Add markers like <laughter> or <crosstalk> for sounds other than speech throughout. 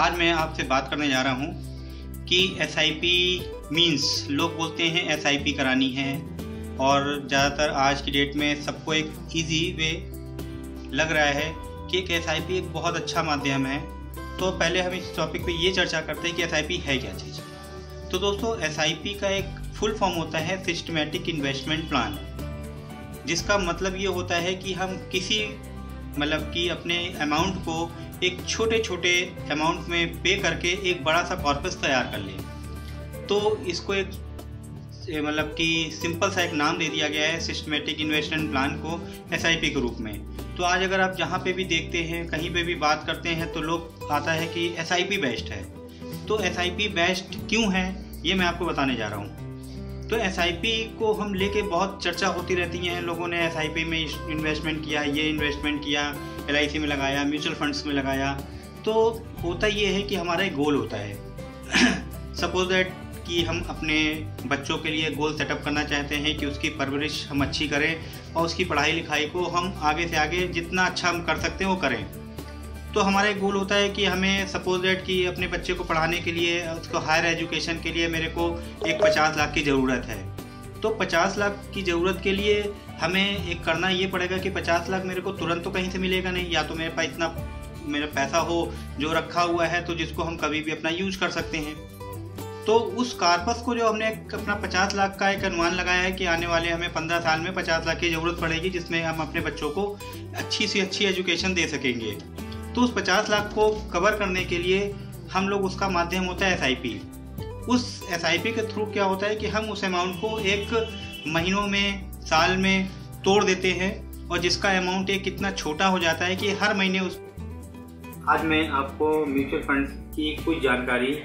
आज मैं आपसे बात करने जा रहा हूँ कि एस आई पी मीन्स लोग बोलते हैं एस आई पी करानी है, और ज़्यादातर आज की डेट में सबको एक ईजी वे लग रहा है कि एक एस आई पी एक बहुत अच्छा माध्यम है। तो पहले हम इस टॉपिक पे ये चर्चा करते हैं कि एस आई पी है क्या चीज़। तो दोस्तों एस आई पी का एक फुल फॉर्म होता है सिस्टमेटिक इन्वेस्टमेंट प्लान जिसका मतलब ये होता है कि हम किसी मतलब कि अपने अमाउंट को एक छोटे छोटे अमाउंट में पे करके एक बड़ा सा कॉर्पस तैयार कर लें। तो इसको एक मतलब कि सिंपल सा एक नाम दे दिया गया है सिस्टमेटिक इन्वेस्टमेंट प्लान को एसआईपी के रूप में। तो आज अगर आप जहाँ पे भी देखते हैं, कहीं पे भी बात करते हैं तो लोग आता है कि एसआईपी बेस्ट है। तो एस बेस्ट क्यों है, ये मैं आपको बताने जा रहा हूँ। तो एसआईपी को हम लेके बहुत चर्चा होती रहती है। लोगों ने एसआईपी में इन्वेस्टमेंट किया, ये इन्वेस्टमेंट किया एलआईसी में लगाया म्यूचुअल फंड्स में लगाया। तो होता ये है कि हमारा एक गोल होता है। <clears throat> सपोज़ दैट कि हम अपने बच्चों के लिए गोल सेटअप करना चाहते हैं कि उसकी परवरिश हम अच्छी करें और उसकी पढ़ाई लिखाई को हम आगे से आगे जितना अच्छा हम कर सकते हैं, वो करें। तो हमारा एक गोल होता है कि हमें सपोज़ डेट कि अपने बच्चे को पढ़ाने के लिए, उसको हायर एजुकेशन के लिए मेरे को एक पचास लाख की ज़रूरत है। तो पचास लाख की ज़रूरत के लिए हमें एक करना ये पड़ेगा कि पचास लाख मेरे को तुरंत तो कहीं से मिलेगा नहीं, या तो मेरे पास इतना मेरा पैसा हो, जो रखा हुआ है तो जिसको हम कभी भी अपना यूज़ कर सकते हैं। तो उस कार्पस को जो हमने अपना पचास लाख का एक अनुमान लगाया है कि आने वाले हमें पंद्रह साल में पचास लाख की ज़रूरत पड़ेगी, जिसमें हम अपने बच्चों को अच्छी से अच्छी एजुकेशन दे सकेंगे। तो उस पचास लाख को कवर करने के लिए हम लोग उसका माध्यम होता है एसआईपी उस एसआईपी के थ्रू क्या होता है कि हम उस अमाउंट को एक महीनों में, साल में तोड़ देते हैं और जिसका अमाउंट एक कितना छोटा हो जाता है कि हर महीने उस आज मैं आपको म्यूचुअल फंड्स की कुछ जानकारी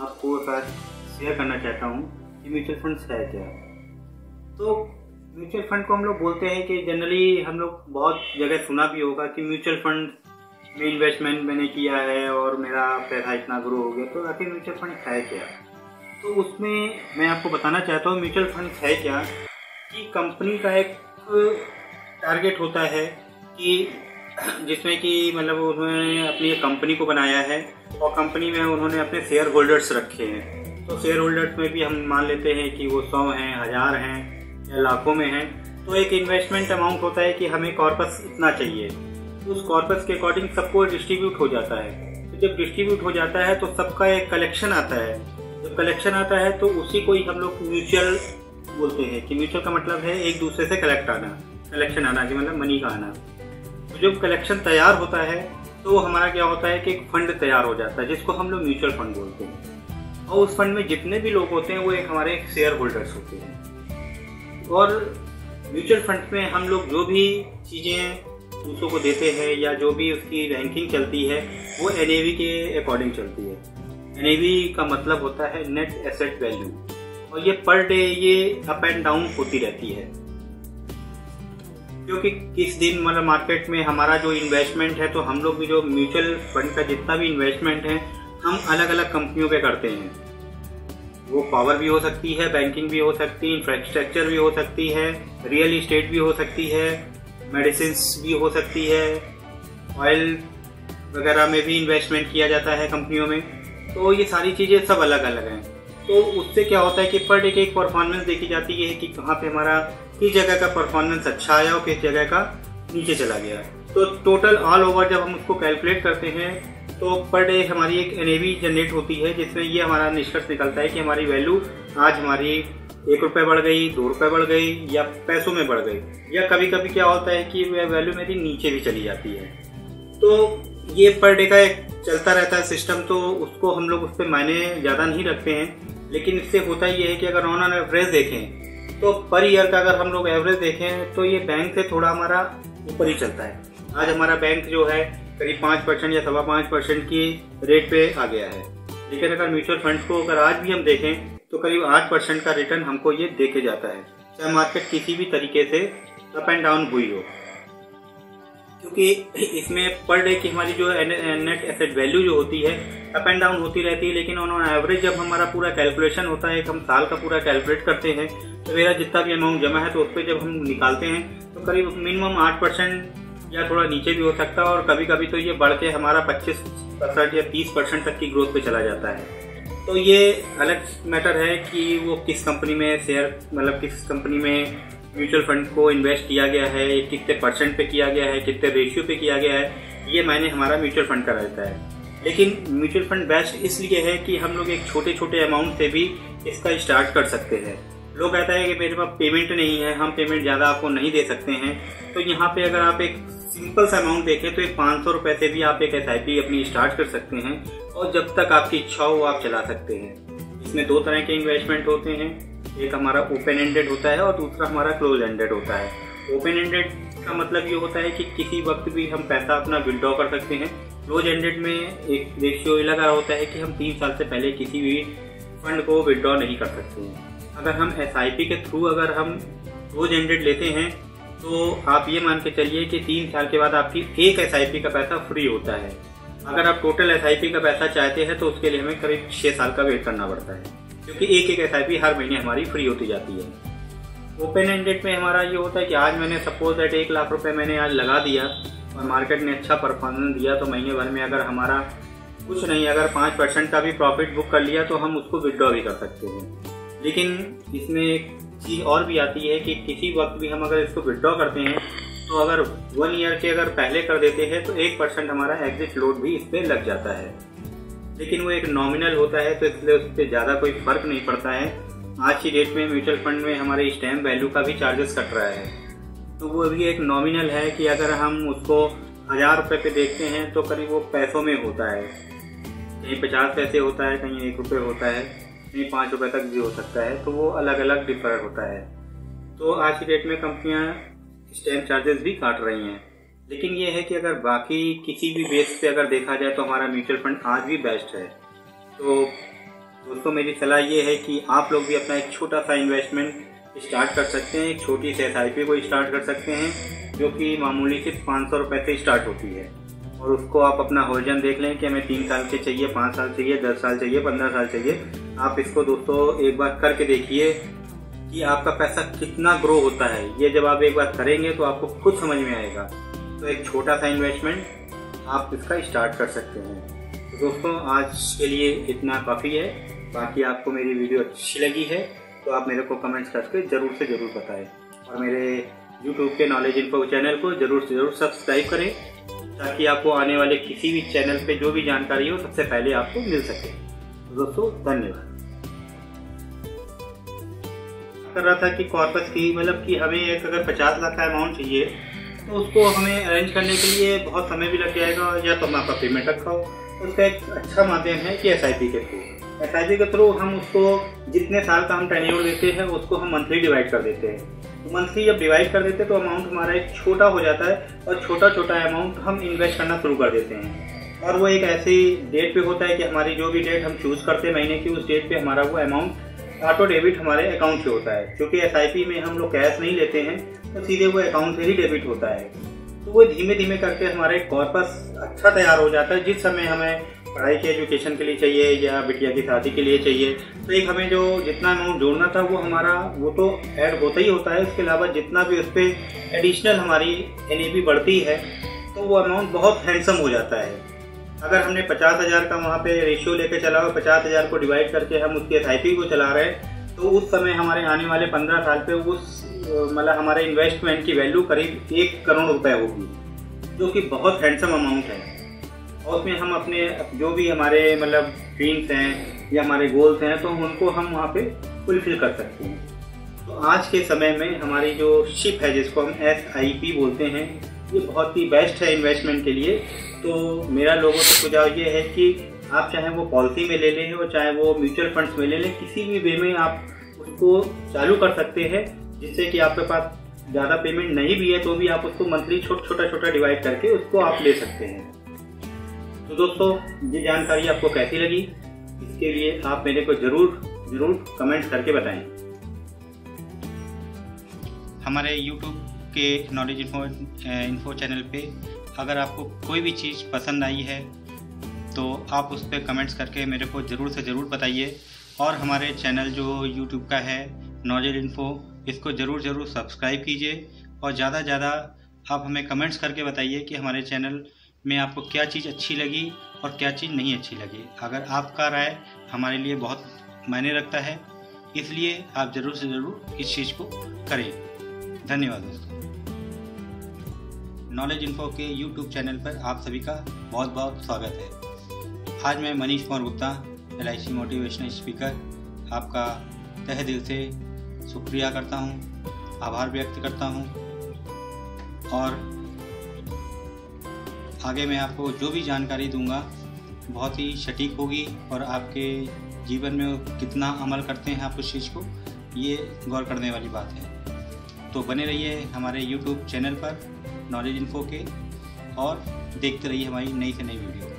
आपको साथ शेयर करना चाहता हूँ कि म्यूचुअल फंड्स है क्या? तो म्यूचुअल फंड को हम लोग बोलते हैं कि जनरली हम लोग बहुत जगह सुना भी होगा कि म्यूचुअल फंड में इन्वेस्टमेंट मैंने किया है और मेरा पैसा इतना ग्रो हो गया तो आखिर म्यूचुअल फंड है क्या? तो उसमें मैं आपको बताना चाहता हूँ म्यूचुअल फंड है क्या? कि कंपनी का एक टारगेट होता है कि जिसमें कि मतलब उन्होंने अपनी एक कंपनी को बनाया है और कंपनी में उन्होंने अपने शेयर होल्डर्स रखे हैं। तो शेयर होल्डर्स में भी हम मान लेते हैं कि वो सौ हैं, हज़ार हैं या लाखों में हैं। तो एक इन्वेस्टमेंट अमाउंट होता है कि हमें कॉर्पस इतना चाहिए। उस कॉर्पस के अकॉर्डिंग सबको डिस्ट्रीब्यूट हो जाता है। तो जब डिस्ट्रीब्यूट हो जाता है तो सबका एक कलेक्शन आता है। जब कलेक्शन आता है तो उसी को ही हम लोग म्यूचुअल बोलते हैं कि म्यूचुअल का मतलब है एक दूसरे से कलेक्ट आना कलेक्शन आना कि मतलब मनी का आना। तो जब कलेक्शन तैयार होता है तो हमारा क्या होता है कि एक फंड तैयार हो जाता है, जिसको हम लोग म्यूचुअल फंड बोलते हैं। और उस फंड में जितने भी लोग होते हैं, वो एक हमारे शेयर होल्डर्स होते हैं। और म्यूचुअल फंड में हम लोग जो भी चीज़ें दूसरों को देते हैं या जो भी उसकी रैंकिंग चलती है, वो एन के अकॉर्डिंग चलती है। एन का मतलब होता है नेट एसेट वैल्यू और ये पर डे ये अप एंड डाउन होती रहती है। क्योंकि किस दिन मतलब मार्केट में हमारा जो इन्वेस्टमेंट है तो हम लोग भी जो म्यूचुअल फंड का जितना भी इन्वेस्टमेंट है, हम अलग अलग कंपनियों पे करते हैं। वो पावर भी हो सकती है बैंकिंग भी हो सकती है इंफ्रास्ट्रक्चर भी हो सकती है रियल इस्टेट भी हो सकती है मेडिसिन भी हो सकती है, ऑयल वगैरह में भी इन्वेस्टमेंट किया जाता है कंपनियों में। तो ये सारी चीज़ें सब अलग अलग हैं। तो उससे क्या होता है कि पर डे की एक परफॉर्मेंस देखी जाती है कि कहाँ पे हमारा, किस जगह का परफॉर्मेंस अच्छा आया और किस जगह का नीचे चला गया। तो टोटल ऑल ओवर जब हम उसको कैलकुलेट करते हैं तो पर डे हमारी एक एन जनरेट होती है, जिसमें ये हमारा निष्कर्ष निकलता है कि हमारी वैल्यू आज हमारी एक रुपये बढ़ गई, दो रुपये बढ़ गई, या पैसों में बढ़ गई, या कभी कभी क्या होता है कि वह वैल्यू मेरी नीचे भी चली जाती है। तो ये पर डे का एक चलता रहता है सिस्टम तो उसको हम लोग उस पर मायने ज़्यादा नहीं रखते हैं। लेकिन इससे होता ये है कि अगर ऑन एन एवरेज देखें तो पर ईयर का अगर हम लोग एवरेज देखें तो ये बैंक से थोड़ा हमारा ऊपर ही चलता है। आज हमारा बैंक जो है, करीब पाँच परसेंट या सवा पाँच परसेंट की रेट पे आ गया है। लेकिन अगर म्यूचुअल फंड्स को अगर आज भी हम देखें तो करीब आठ परसेंट का रिटर्न हमको ये देके जाता है। चाहे मार्केट किसी भी तरीके से अप एंड डाउन हुई हो। क्योंकि इसमें पर डे की हमारी जो नेट एसेट वैल्यू जो होती है अप एंड डाउन होती रहती है, लेकिन ऑन एवरेज जब हमारा पूरा कैलकुलेशन होता है हम साल का पूरा कैलकुलेट करते हैं तो मेरा जितना भी अमाउंट जमा है तो उस पर जब हम निकालते हैं तो करीब मिनिमम आठ परसेंट या थोड़ा नीचे भी हो सकता है, और कभी कभी तो ये बढ़ के हमारा 25 परसेंट या 30 परसेंट तक की ग्रोथ पे चला जाता है। तो ये अलग मैटर है कि वो किस कंपनी में शेयर मतलब किस कंपनी में म्यूचुअल फंड को इन्वेस्ट किया गया है, कितने परसेंट पे किया गया है, कितने रेशियो पे किया गया है, ये मैंने हमारा म्यूचुअल फंड का रहता है। लेकिन म्यूचुअल फंड बेस्ट इसलिए है कि हम लोग एक छोटे छोटे अमाउंट से भी इसका स्टार्ट कर सकते हैं। लोग कहता है कि मेरे पास पेमेंट नहीं है, हम पेमेंट ज़्यादा आपको नहीं दे सकते हैं। तो यहाँ पे अगर आप एक सिंपल सा अमाउंट देखें तो एक पाँच सौ रुपये से भी आप एक एसआईपी अपनी स्टार्ट कर सकते हैं और जब तक आपकी इच्छा हो आप चला सकते हैं। इसमें दो तरह के इन्वेस्टमेंट होते हैं। एक हमारा ओपन एंडेड होता है और दूसरा हमारा क्लोज एंडेड होता है। ओपन एंडेड का मतलब ये होता है कि किसी वक्त भी हम पैसा अपना विड्रॉ कर सकते हैं। क्लोज एंडेड में एक रेशियो लगा होता है कि हम तीन साल से पहले किसी भी फंड को विड्रॉ नहीं कर सकते हैं। अगर हम एसआईपी के थ्रू अगर हम क्लोज एंडेड लेते हैं तो आप ये मान के चलिए कि तीन साल के बाद आपकी एक एसआईपी का पैसा फ्री होता है। अगर आप टोटल एसआईपी का पैसा चाहते हैं तो उसके लिए हमें करीब छः साल का वेट करना पड़ता है। क्योंकि एक एक एसआईपी हर महीने हमारी फ्री होती जाती है। ओपन एंडेड में हमारा ये होता है कि आज मैंने सपोज़ दैट एक लाख रुपए मैंने आज लगा दिया और मार्केट ने अच्छा परफॉर्मेंस दिया तो महीने भर में अगर हमारा कुछ नहीं, अगर पाँच परसेंट का भी प्रॉफिट बुक कर लिया तो हम उसको विदड्रॉ भी कर सकते हैं। लेकिन इसमें चीज़ और भी आती है कि किसी वक्त भी हम अगर इसको विड्रॉ करते हैं तो अगर वन ईयर के अगर पहले कर देते हैं तो एक परसेंट हमारा एग्जिट लोड भी इस पर लग जाता है। लेकिन वो एक नॉमिनल होता है तो इसलिए उस पर ज़्यादा कोई फ़र्क नहीं पड़ता है। आज की डेट में म्यूचुअल फंड में हमारे स्टैम्प वैल्यू का भी चार्जेस कट रहा है। तो वो भी एक नॉमिनल है कि अगर हम उसको हज़ार रुपये पे देखते हैं तो करीब वो पैसों में होता है। कहीं पचास पैसे होता है, कहीं एक रुपये होता है। कहीं पाँच रुपये तक भी हो सकता है तो वो अलग अलग डिफर होता है। तो आज की डेट में कंपनियाँ स्टैम्प चार्जेस भी काट रही हैं। लेकिन ये है कि अगर बाकी किसी भी बेस पे अगर देखा जाए तो हमारा म्यूचुअल फंड आज भी बेस्ट है। तो दोस्तों, मेरी सलाह ये है कि आप लोग भी अपना एक छोटा सा इन्वेस्टमेंट स्टार्ट कर सकते हैं, एक छोटी सी एस को स्टार्ट कर सकते हैं, जो कि मामूली सिर्फ़ पाँच सौ रुपये से स्टार्ट होती है। और उसको आप अपना होजन देख लें कि हमें तीन साल के चाहिए, पाँच साल चाहिए, दस साल चाहिए, पंद्रह साल चाहिए। आप इसको दोस्तों एक बार करके देखिए कि आपका पैसा कितना ग्रो होता है। ये जब आप एक बार करेंगे तो आपको खुद समझ में आएगा। तो एक छोटा सा इन्वेस्टमेंट आप इसका स्टार्ट कर सकते हैं। तो दोस्तों, आज के लिए इतना काफ़ी है। बाकी आपको मेरी वीडियो अच्छी लगी है तो आप मेरे को कमेंट्स करके ज़रूर से ज़रूर बताएँ। और मेरे यूट्यूब के नॉलेज इन्फो चैनल को ज़रूर से ज़रूर सब्सक्राइब करें। ताकि आपको आने वाले किसी भी चैनल पे जो भी जानकारी हो, सबसे पहले आपको मिल सके। तो दोस्तों, धन्यवाद। कर रहा था कि कॉर्पस की मतलब कि हमें एक अगर पचास लाख का अमाउंट चाहिए तो उसको हमें अरेंज करने के लिए बहुत समय भी लग जाएगा, या तो हम आपका पेमेंट रखाओ। उसका एक अच्छा माध्यम है कि एस के थ्रू। एस के थ्रू हम उसको जितने साल का हम टेन्योर देते हैं, उसको हम मंथली डिवाइड कर देते हैं। मंथली जब डिवाइड कर देते हैं तो अमाउंट हमारा एक छोटा हो जाता है और छोटा छोटा अमाउंट हम इन्वेस्ट करना शुरू कर देते हैं। और वो एक ऐसी डेट पे होता है कि हमारी जो भी डेट हम चूज़ करते हैं महीने की, उस डेट पे हमारा वो अमाउंट ऑटो डेबिट हमारे अकाउंट से होता है। क्योंकि एस में हम लोग कैश नहीं लेते हैं तो सीधे वो अकाउंट से ही डेबिट होता है। तो वो धीमे धीमे करके हमारे कॉर्पस अच्छा तैयार हो जाता है, जिस समय हमें पढ़ाई के एजुकेशन के लिए चाहिए या बिटिया की शादी के लिए चाहिए। तो एक हमें जो जितना अमाउंट जोड़ना था वो हमारा, वो तो ऐड होता ही होता है। उसके अलावा जितना भी उस पर एडिशनल हमारी एन बढ़ती है तो वो अमाउंट बहुत हैंडसम हो जाता है। अगर हमने पचास हज़ार का वहाँ पे रेशियो लेके चला और पचास हज़ार को डिवाइड करके हम उसकी एस को चला रहे हैं तो उस समय हमारे आने वाले पंद्रह साल पे उस मतलब हमारे इन्वेस्टमेंट की वैल्यू करीब एक करोड़ रुपए होगी, जो कि बहुत हैंडसम अमाउंट है। और उसमें हम अपने, जो भी हमारे मतलब ड्रीम्स हैं या हमारे गोल्स हैं तो उनको हम वहाँ पे फुलफिल कर सकते हैं। तो आज के समय में हमारी जो शिप है, जिसको हम एस आई पी बोलते हैं, ये बहुत ही बेस्ट है इन्वेस्टमेंट के लिए। तो मेरा लोगों से सुझाव ये है कि आप चाहे वो पॉलिसी में ले लें और चाहे वो म्यूचुअल फंड्स में ले लें, किसी भी वे में आप उसको चालू कर सकते हैं, जिससे कि आपके पास ज़्यादा पेमेंट नहीं भी है तो भी आप उसको मंथली छोटा छोटा छोटा डिवाइड करके उसको आप ले सकते हैं। तो दोस्तों, ये जानकारी आपको कैसी लगी? इसके लिए आप मेरे को ज़रूर ज़रूर कमेंट करके बताएँ। हमारे YouTube के नॉलेज इन्फो इन्फो चैनल पे अगर आपको कोई भी चीज़ पसंद आई है तो आप उस पर कमेंट्स करके मेरे को ज़रूर से ज़रूर बताइए। और हमारे चैनल जो यूट्यूब का है नॉलेज इन्फो इसको ज़रूर ज़रूर सब्सक्राइब कीजिए। और ज़्यादा ज़्यादा आप हमें कमेंट्स करके बताइए कि हमारे चैनल में आपको क्या चीज़ अच्छी लगी और क्या चीज़ नहीं अच्छी लगी। अगर आपका राय हमारे लिए बहुत मायने रखता है, इसलिए आप ज़रूर से ज़रूर इस चीज़ को करें। धन्यवाद दोस्तों। नॉलेज इन्फो के यूट्यूब चैनल पर आप सभी का बहुत बहुत स्वागत है। आज मैं मनीष कुमार गुप्ता एल मोटिवेशनल स्पीकर आपका तह दिल से शुक्रिया करता हूँ, आभार व्यक्त करता हूँ और आगे मैं आपको जो भी जानकारी दूँगा, बहुत ही सटीक होगी और आपके जीवन में कितना अमल करते हैं आप उस चीज़ को, ये गौर करने वाली बात है। तो बने रहिए हमारे यूट्यूब चैनल पर नॉलेज इन्फो के, और देखते रहिए हमारी नई से नई वीडियो।